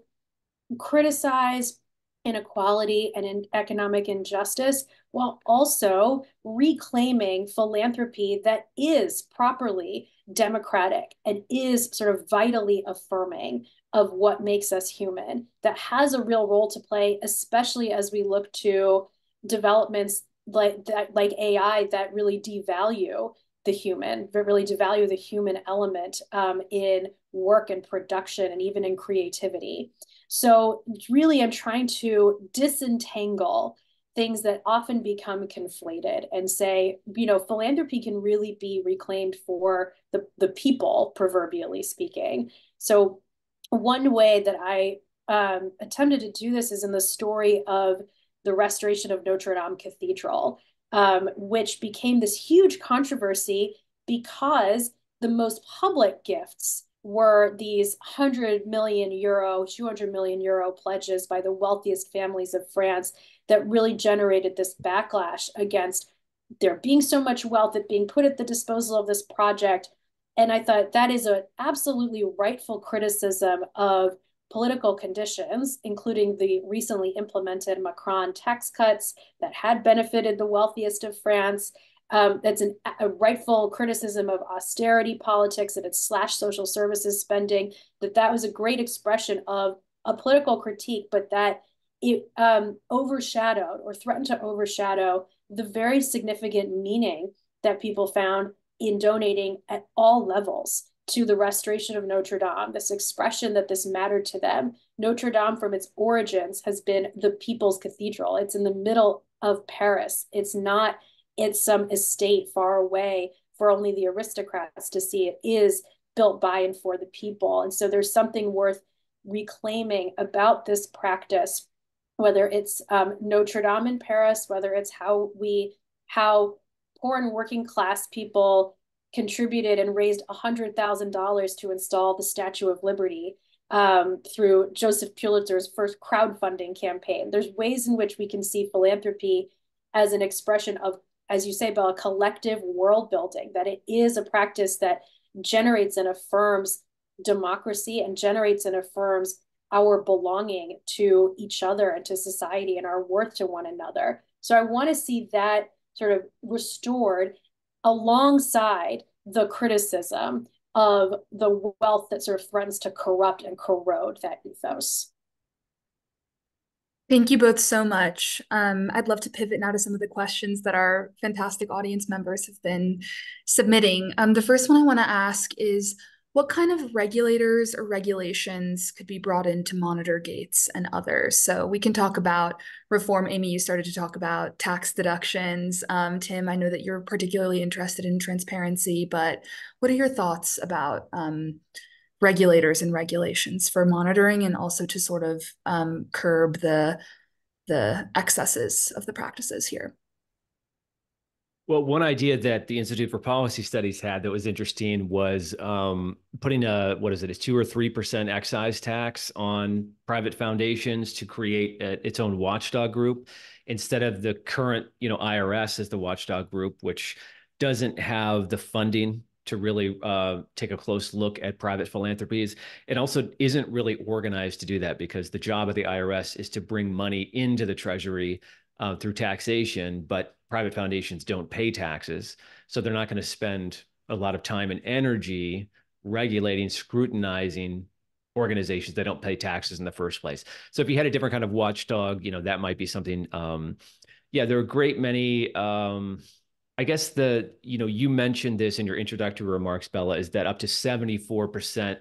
criticize inequality and in economic injustice while also reclaiming philanthropy that is properly democratic and is sort of vitally affirming of what makes us human that has a real role to play especially as we look to developments like that like AI that really devalue the human, that really devalue the human element um, in work and production and even in creativity. So really I'm trying to disentangle things that often become conflated and say, you know, philanthropy can really be reclaimed for the, the people, proverbially speaking. So one way that I um, attempted to do this is in the story of the restoration of Notre Dame Cathedral, um, which became this huge controversy because the most public gifts were these 100 million euro, 200 million euro pledges by the wealthiest families of France that really generated this backlash against there being so much wealth that being put at the disposal of this project. And I thought that is an absolutely rightful criticism of political conditions, including the recently implemented Macron tax cuts that had benefited the wealthiest of France. Um, that's an, a rightful criticism of austerity politics that it slashed social services spending, that that was a great expression of a political critique, but that it um, overshadowed or threatened to overshadow the very significant meaning that people found in donating at all levels to the restoration of Notre Dame, this expression that this mattered to them. Notre Dame, from its origins, has been the people's cathedral. It's in the middle of Paris. It's not it's some estate far away for only the aristocrats to see. It is built by and for the people. And so there's something worth reclaiming about this practice, whether it's um, Notre Dame in Paris, whether it's how we, how poor and working class people contributed and raised $100,000 to install the Statue of Liberty um, through Joseph Pulitzer's first crowdfunding campaign. There's ways in which we can see philanthropy as an expression of, as you say, Bella, collective world building, that it is a practice that generates and affirms democracy and generates and affirms our belonging to each other and to society and our worth to one another. So I want to see that sort of restored alongside the criticism of the wealth that sort of threatens to corrupt and corrode that ethos. Thank you both so much. Um, I'd love to pivot now to some of the questions that our fantastic audience members have been submitting. Um, the first one I want to ask is what kind of regulators or regulations could be brought in to monitor gates and others? So we can talk about reform. Amy, you started to talk about tax deductions. Um, Tim, I know that you're particularly interested in transparency, but what are your thoughts about um, regulators and regulations for monitoring and also to sort of um, curb the the excesses of the practices here? Well, one idea that the Institute for Policy Studies had that was interesting was um, putting a what is it, a two or three percent excise tax on private foundations to create a, its own watchdog group instead of the current, you know, IRS as the watchdog group, which doesn't have the funding to really uh, take a close look at private philanthropies. It also isn't really organized to do that because the job of the IRS is to bring money into the Treasury uh, through taxation, but private foundations don't pay taxes. So they're not going to spend a lot of time and energy regulating, scrutinizing organizations that don't pay taxes in the first place. So if you had a different kind of watchdog, you know, that might be something. Um, yeah, there are a great many. Um, I guess the, you know, you mentioned this in your introductory remarks, Bella, is that up to 74%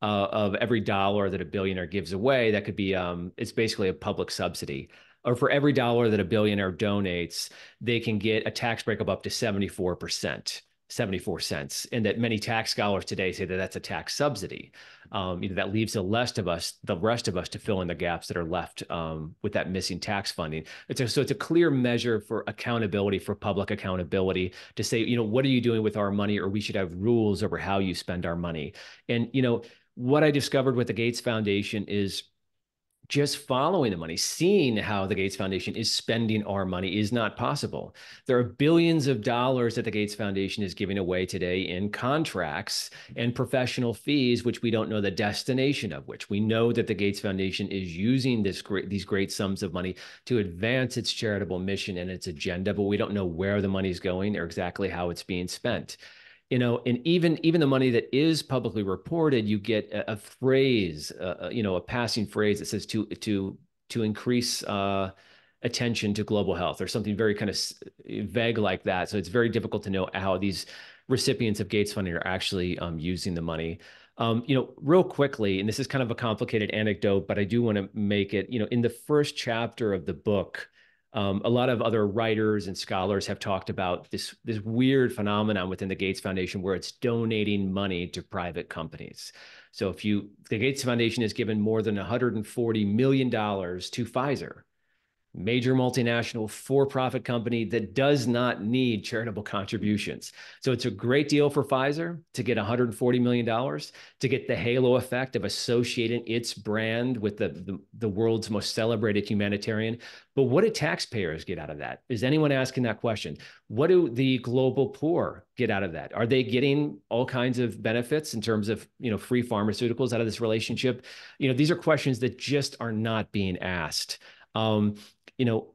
uh, of every dollar that a billionaire gives away, that could be, um, it's basically a public subsidy or for every dollar that a billionaire donates, they can get a tax break of up to 74%. 74 cents and that many tax scholars today say that that's a tax subsidy. Um, you know, that leaves the rest of us the rest of us to fill in the gaps that are left um, with that missing tax funding. It's a, so it's a clear measure for accountability for public accountability to say you know what are you doing with our money or we should have rules over how you spend our money. And you know what i discovered with the gates foundation is just following the money, seeing how the Gates Foundation is spending our money is not possible. There are billions of dollars that the Gates Foundation is giving away today in contracts and professional fees, which we don't know the destination of which. We know that the Gates Foundation is using this great, these great sums of money to advance its charitable mission and its agenda, but we don't know where the money is going or exactly how it's being spent you know and even even the money that is publicly reported you get a, a phrase uh, you know a passing phrase that says to to to increase uh, attention to global health or something very kind of vague like that. So it's very difficult to know how these recipients of gates funding are actually um, using the money. Um, you know, real quickly, and this is kind of a complicated anecdote, but I do want to make it, you know, in the first chapter of the book, um, a lot of other writers and scholars have talked about this this weird phenomenon within the Gates Foundation where it's donating money to private companies. So if you the Gates Foundation has given more than 140 million dollars to Pfizer, major multinational for-profit company that does not need charitable contributions. So it's a great deal for Pfizer to get $140 million to get the halo effect of associating its brand with the, the, the, world's most celebrated humanitarian. But what do taxpayers get out of that? Is anyone asking that question? What do the global poor get out of that? Are they getting all kinds of benefits in terms of, you know, free pharmaceuticals out of this relationship? You know, these are questions that just are not being asked. Um, you know,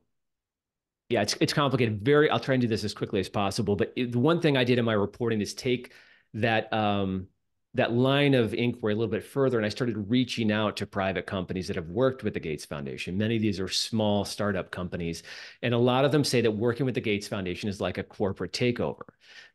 yeah, it's it's complicated. Very, I'll try and do this as quickly as possible. But it, the one thing I did in my reporting is take that um, that line of inquiry a little bit further, and I started reaching out to private companies that have worked with the Gates Foundation. Many of these are small startup companies, and a lot of them say that working with the Gates Foundation is like a corporate takeover.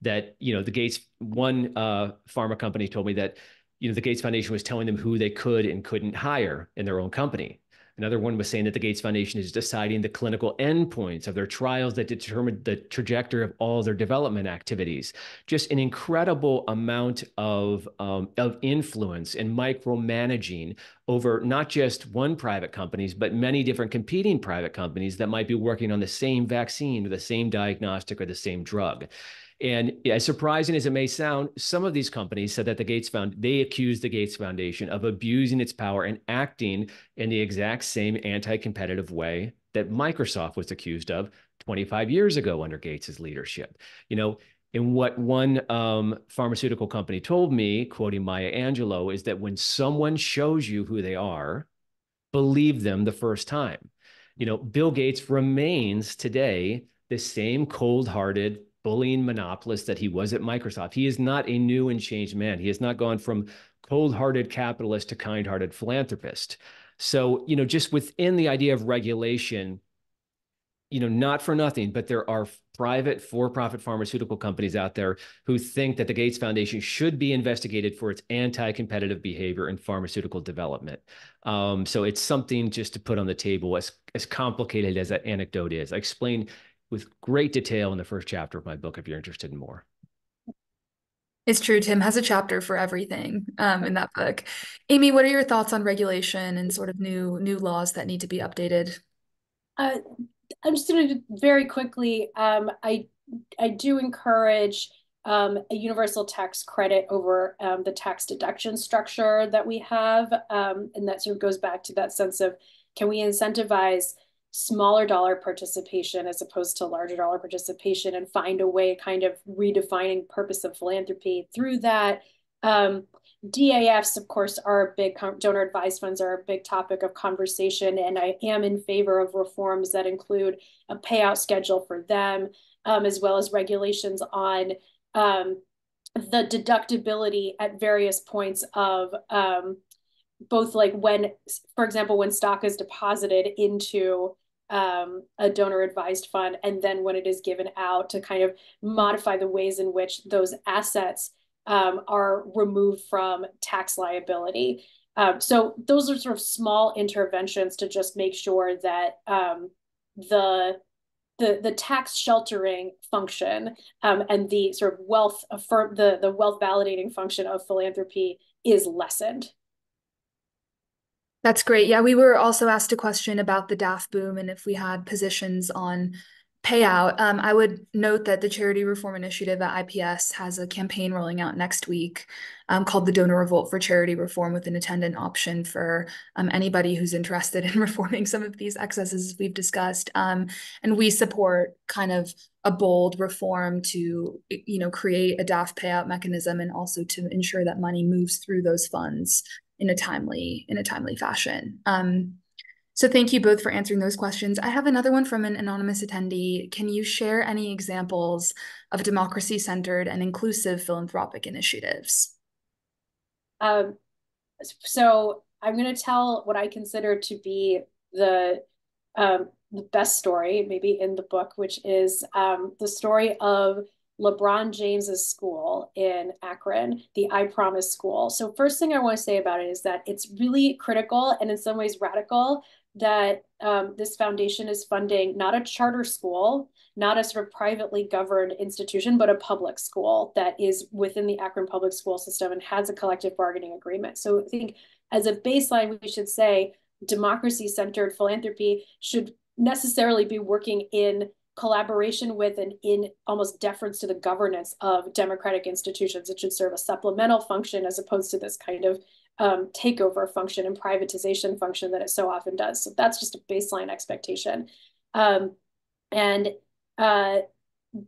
That you know, the Gates one uh, pharma company told me that you know the Gates Foundation was telling them who they could and couldn't hire in their own company Another one was saying that the Gates Foundation is deciding the clinical endpoints of their trials that determine the trajectory of all their development activities. Just an incredible amount of, um, of influence and micromanaging over not just one private companies, but many different competing private companies that might be working on the same vaccine or the same diagnostic or the same drug. And as surprising as it may sound, some of these companies said that the Gates Found they accused the Gates Foundation of abusing its power and acting in the exact same anti-competitive way that Microsoft was accused of 25 years ago under Gates's leadership. You know, and what one um, pharmaceutical company told me, quoting Maya Angelou, is that when someone shows you who they are, believe them the first time. You know, Bill Gates remains today the same cold-hearted, bullying monopolist that he was at Microsoft. He is not a new and changed man. He has not gone from cold-hearted capitalist to kind-hearted philanthropist. So, you know, just within the idea of regulation, you know, not for nothing, but there are private for-profit pharmaceutical companies out there who think that the Gates Foundation should be investigated for its anti-competitive behavior in pharmaceutical development. Um, so it's something just to put on the table, as as complicated as that anecdote is. I explain with great detail in the first chapter of my book if you're interested in more. It's true. Tim has a chapter for everything um, in that book. Amy, what are your thoughts on regulation and sort of new new laws that need to be updated? Uh, I'm just going to very quickly. Um, I I do encourage um, a universal tax credit over um, the tax deduction structure that we have, um, and that sort of goes back to that sense of can we incentivize smaller dollar participation as opposed to larger dollar participation and find a way kind of redefining purpose of philanthropy through that. Um, DAFs, of course, are a big donor advised funds are a big topic of conversation, and I am in favor of reforms that include a payout schedule for them, um, as well as regulations on um, the deductibility at various points of um, both like when, for example, when stock is deposited into um, a donor advised fund, and then when it is given out to kind of modify the ways in which those assets um, are removed from tax liability. Um, so those are sort of small interventions to just make sure that um, the the the tax sheltering function um, and the sort of wealth affirm the the wealth validating function of philanthropy is lessened. That's great. Yeah, we were also asked a question about the DAF boom and if we had positions on payout, um, I would note that the Charity Reform Initiative at IPS has a campaign rolling out next week um, called the Donor Revolt for Charity Reform with an attendant option for um, anybody who's interested in reforming some of these excesses we've discussed. Um, and we support kind of a bold reform to, you know, create a DAF payout mechanism and also to ensure that money moves through those funds in a timely in a timely fashion. Um, so thank you both for answering those questions. I have another one from an anonymous attendee. Can you share any examples of democracy-centered and inclusive philanthropic initiatives? Um, so I'm going to tell what I consider to be the um, the best story, maybe in the book, which is um, the story of LeBron James's school in Akron, the I Promise School. So first thing I want to say about it is that it's really critical and in some ways radical that um, this foundation is funding not a charter school, not a sort of privately governed institution, but a public school that is within the Akron public school system and has a collective bargaining agreement. So I think as a baseline, we should say democracy centered philanthropy should necessarily be working in collaboration with and in almost deference to the governance of democratic institutions. It should serve a supplemental function as opposed to this kind of um, takeover function and privatization function that it so often does. So that's just a baseline expectation. Um, and uh,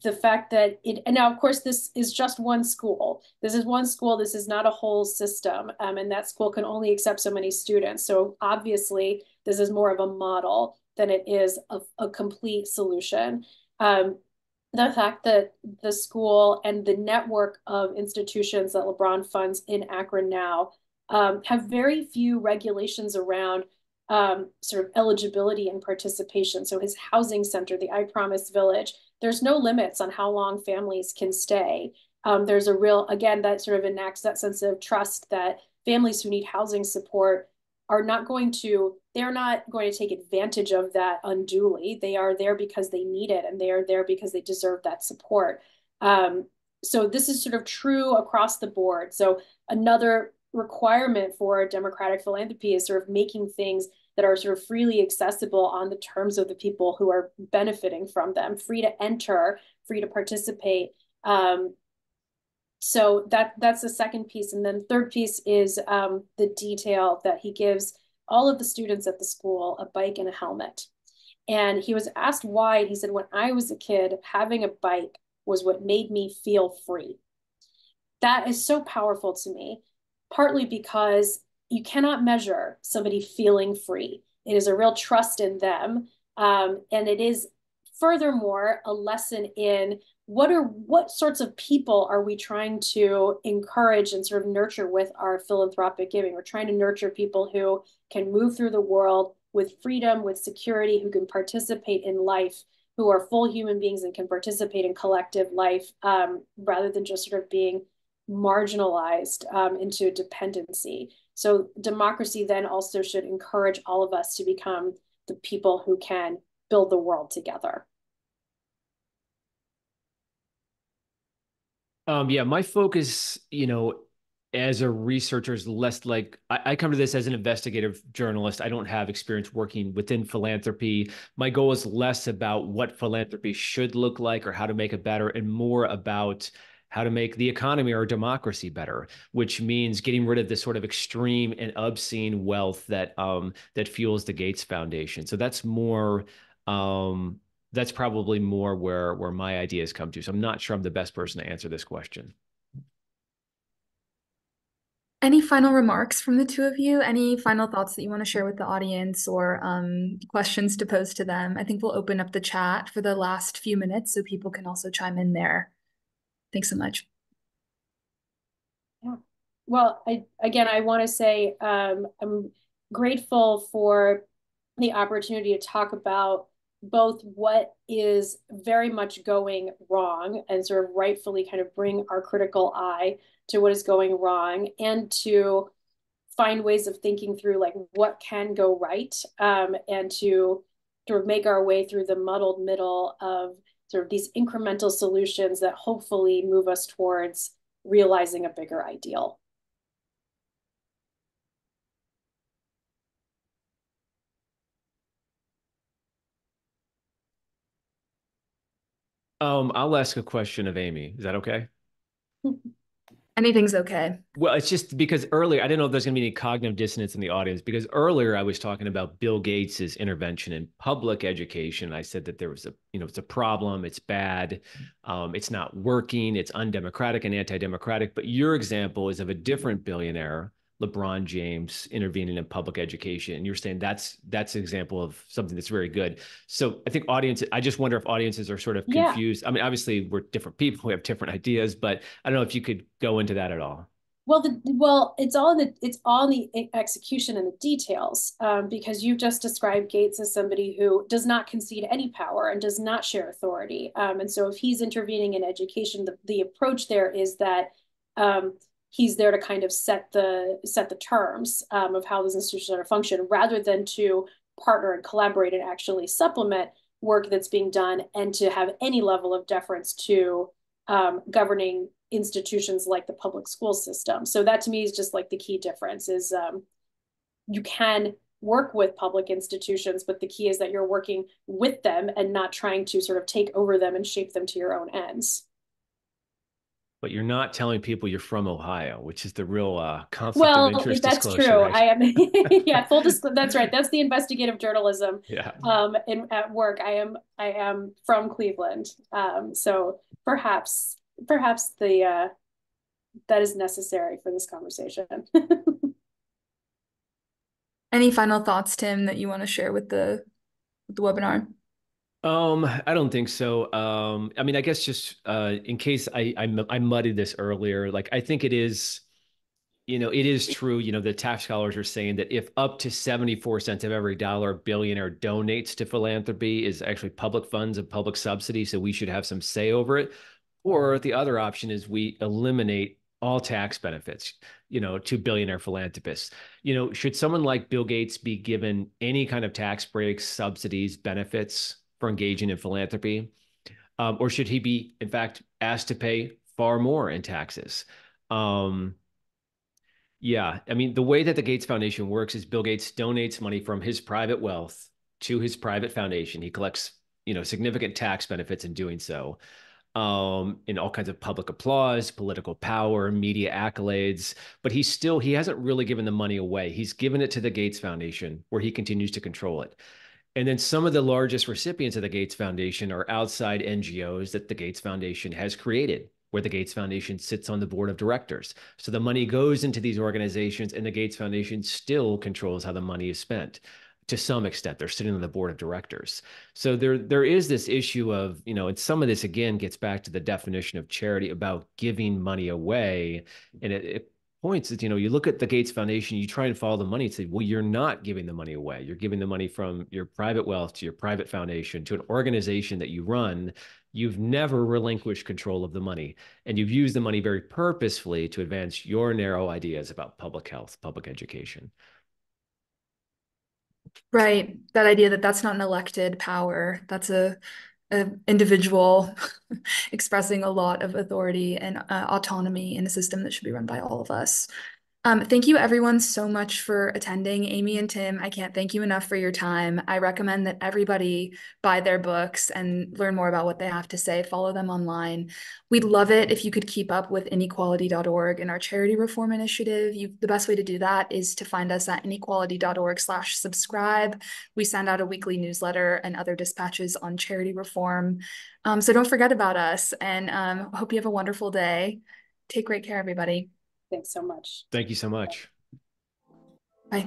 the fact that it, and now of course this is just one school. This is one school, this is not a whole system. Um, and that school can only accept so many students. So obviously this is more of a model than it is a, a complete solution. Um, the fact that the school and the network of institutions that LeBron funds in Akron now um, have very few regulations around um, sort of eligibility and participation. So his housing center, the I Promise Village, there's no limits on how long families can stay. Um, there's a real, again, that sort of enacts that sense of trust that families who need housing support are not going to, they're not going to take advantage of that unduly. They are there because they need it and they are there because they deserve that support. Um, so this is sort of true across the board. So another requirement for democratic philanthropy is sort of making things that are sort of freely accessible on the terms of the people who are benefiting from them, free to enter, free to participate. Um, so that that's the second piece, and then third piece is um, the detail that he gives all of the students at the school a bike and a helmet. And he was asked why. He said, "When I was a kid, having a bike was what made me feel free." That is so powerful to me partly because you cannot measure somebody feeling free. It is a real trust in them. Um, and it is furthermore a lesson in what are what sorts of people are we trying to encourage and sort of nurture with our philanthropic giving we're trying to nurture people who can move through the world with freedom with security who can participate in life who are full human beings and can participate in collective life um, rather than just sort of being marginalized um, into dependency. So democracy then also should encourage all of us to become the people who can build the world together. Um, yeah, my focus, you know, as a researcher is less like I, I, come to this as an investigative journalist. I don't have experience working within philanthropy. My goal is less about what philanthropy should look like or how to make it better and more about how to make the economy or democracy better, which means getting rid of this sort of extreme and obscene wealth that um, that fuels the Gates Foundation. So that's more um, that's probably more where where my ideas come to. So I'm not sure I'm the best person to answer this question. Any final remarks from the two of you? Any final thoughts that you want to share with the audience or um, questions to pose to them? I think we'll open up the chat for the last few minutes so people can also chime in there. Thanks so much. Yeah. Well, I, again, I want to say um, I'm grateful for the opportunity to talk about both what is very much going wrong and sort of rightfully kind of bring our critical eye to what is going wrong and to find ways of thinking through like what can go right um, and to sort of make our way through the muddled middle of sort of these incremental solutions that hopefully move us towards realizing a bigger ideal. Um, I'll ask a question of Amy. Is that okay? Anything's okay. Well, it's just because earlier I didn't know if there's going to be any cognitive dissonance in the audience because earlier I was talking about Bill Gates's intervention in public education. I said that there was a, you know, it's a problem, it's bad, um, it's not working, it's undemocratic and anti-democratic. But your example is of a different billionaire LeBron James intervening in public education. And you're saying that's that's an example of something that's very good. So I think audience, I just wonder if audiences are sort of confused. Yeah. I mean, obviously we're different people, we have different ideas, but I don't know if you could go into that at all. Well, the, well, it's all the it's all the execution and the details, um, because you've just described Gates as somebody who does not concede any power and does not share authority. Um, and so, if he's intervening in education, the, the approach there is that um, he's there to kind of set the set the terms um, of how those institutions are to function rather than to partner and collaborate and actually supplement work that's being done and to have any level of deference to um, governing institutions like the public school system. So that to me is just like the key difference is um, you can work with public institutions but the key is that you're working with them and not trying to sort of take over them and shape them to your own ends but you're not telling people you're from Ohio, which is the real uh, conflict well, of interest. Well, that's true. Right? I am. yeah, full disclosure. That's right. That's the investigative journalism. Yeah. Um, in at work, I am. I am from Cleveland. Um, so perhaps, perhaps the uh, that is necessary for this conversation. Any final thoughts, Tim, that you want to share with the with the webinar? Um, I don't think so. Um, I mean, I guess just uh, in case I, I I muddied this earlier, like I think it is, you know, it is true. You know, the tax scholars are saying that if up to seventy four cents of every dollar a billionaire donates to philanthropy is actually public funds and public subsidy, so we should have some say over it. Or the other option is we eliminate all tax benefits, you know, to billionaire philanthropists. You know, should someone like Bill Gates be given any kind of tax breaks, subsidies, benefits? For engaging in philanthropy? Um, or should he be, in fact, asked to pay far more in taxes? Um, yeah, I mean, the way that the Gates Foundation works is Bill Gates donates money from his private wealth to his private foundation. He collects, you know, significant tax benefits in doing so. Um, in all kinds of public applause, political power, media accolades, but he's still he hasn't really given the money away. He's given it to the Gates Foundation, where he continues to control it. And then some of the largest recipients of the Gates Foundation are outside NGOs that the Gates Foundation has created, where the Gates Foundation sits on the board of directors. So the money goes into these organizations, and the Gates Foundation still controls how the money is spent to some extent. They're sitting on the board of directors. So there, there is this issue of, you know, and some of this again gets back to the definition of charity about giving money away. And it, it points is, you know, you look at the Gates Foundation, you try and follow the money and say, well, you're not giving the money away. You're giving the money from your private wealth to your private foundation to an organization that you run. You've never relinquished control of the money. And you've used the money very purposefully to advance your narrow ideas about public health, public education. Right. That idea that that's not an elected power. That's a an individual expressing a lot of authority and uh, autonomy in a system that should be run by all of us. Um, thank you everyone so much for attending. Amy and Tim, I can't thank you enough for your time. I recommend that everybody buy their books and learn more about what they have to say, follow them online. We'd love it if you could keep up with inequality.org and our charity reform initiative. You, the best way to do that is to find us at inequality.org slash subscribe. We send out a weekly newsletter and other dispatches on charity reform. Um, so don't forget about us and um, hope you have a wonderful day. Take great care, everybody. Thanks so much. Thank you so much. Bye.